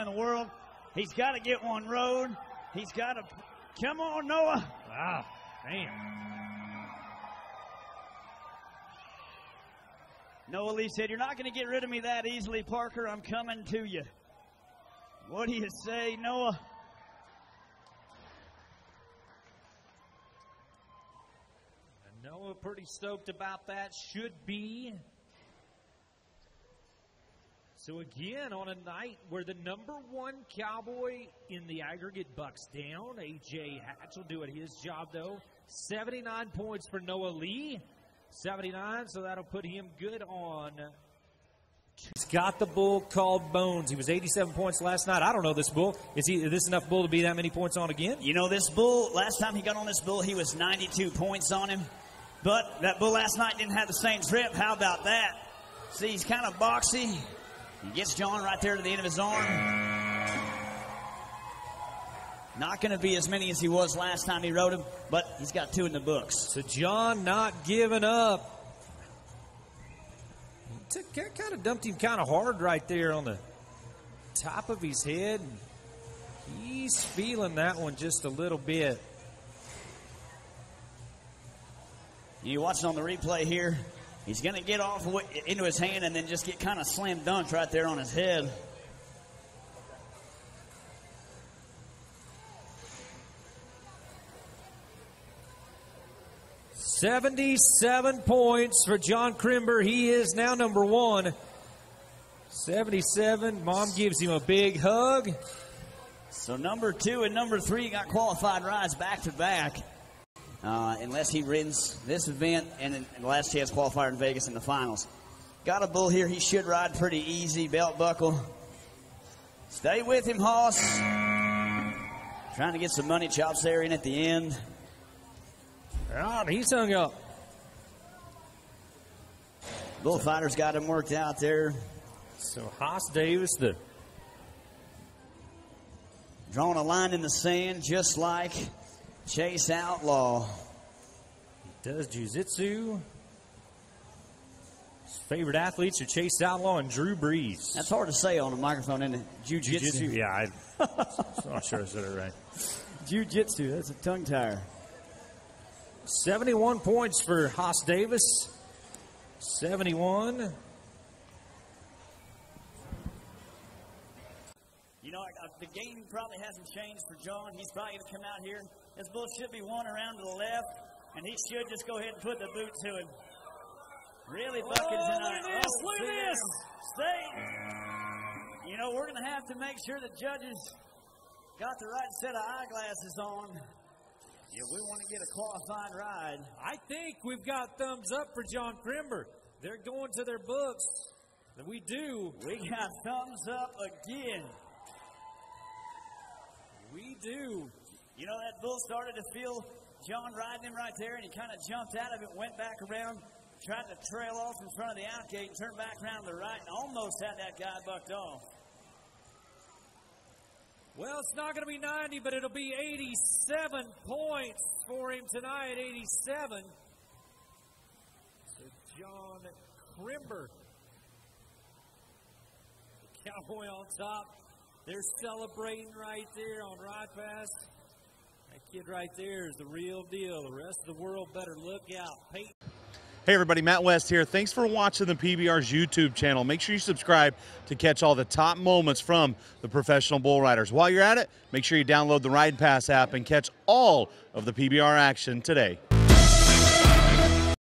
in the world. He's got to get one road. He's got to. Come on, Noah. Wow, damn. Noah Lee said, You're not going to get rid of me that easily, Parker. I'm coming to you. What do you say, Noah? And Noah pretty stoked about that. Should be. So again, on a night where the number one cowboy in the aggregate bucks down, AJ Hatch will do it his job though. 79 points for Noah Lee. 79, so that'll put him good on. He's got the bull called Bones. He was 87 points last night. I don't know this bull. Is he is this enough bull to be that many points on again? You know, this bull, last time he got on this bull, he was 92 points on him. But that bull last night didn't have the same trip. How about that? See, he's kind of boxy. He gets John right there to the end of his arm. Not going to be as many as he was last time he rode him, but he's got two in the books. So John not giving up. He took, kind of dumped him kind of hard right there on the top of his head. He's feeling that one just a little bit. You watching on the replay here. He's going to get off into his hand and then just get kind of slam dunked right there on his head. Seventy-seven points for John Crimber. He is now number one. Seventy-seven. Mom gives him a big hug. So number two and number three got qualified rides back to back uh, unless he wins this event and the last chance qualifier in Vegas in the finals. Got a bull here. He should ride pretty easy. Belt buckle. Stay with him, Hoss. Trying to get some money chops there in at the end. He's hung up. Bullfighter's got him worked out there. So Haas Davis, the drawing a line in the sand, just like Chase Outlaw. He does jiu-jitsu. His favorite athletes are Chase Outlaw and Drew Brees. That's hard to say on a microphone, isn't it? Jiu-jitsu. Yeah, I, am not sure I said it right. Jiu-jitsu, that's a tongue tire. 71 points for Haas Davis. 71. You know, the game probably hasn't changed for John. He's probably going to come out here. This bull should be one around to the left, and he should just go ahead and put the boot to him. Really oh, bucking oh, tonight. Look at this! Oh, look at this! Stay. You know, we're going to have to make sure the judges got the right set of eyeglasses on. Yeah, we want to get a qualified ride. I think we've got thumbs up for John Crimber. They're going to their books. We do. We got thumbs up again. We do. You know, that bull started to feel John riding him right there, and he kind of jumped out of it, went back around, tried to trail off in front of the outgate, and turned back around to the right, and almost had that guy bucked off. Well, it's not going to be 90, but it'll be 87 points for him tonight. 87. So John Crimber, cowboy on top. They're celebrating right there on Ride Pass. That kid right there is the real deal. The rest of the world better look out. Peyton. Hey everybody, Matt West here. Thanks for watching the PBR's YouTube channel. Make sure you subscribe to catch all the top moments from the professional bull riders. While you're at it, make sure you download the Ride Pass app and catch all of the PBR action today.